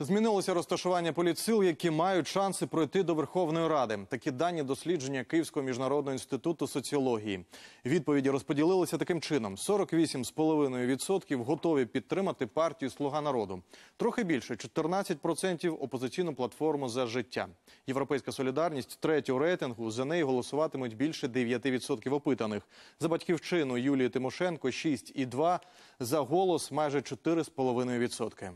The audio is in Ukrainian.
Змінилося розташування політсил, які мають шанси пройти до Верховної Ради. Такі дані дослідження Київського міжнародного інституту соціології. Відповіді розподілилися таким чином: 48,5% готові підтримати партію Слуга народу. Трохи більше 14% опозиційну платформу за життя. Європейська солідарність третього рейтингу. За неї голосуватимуть більше 9% опитаних. За батьківщину Юлії Тимошенко 6,2%. За голос майже 4,5%.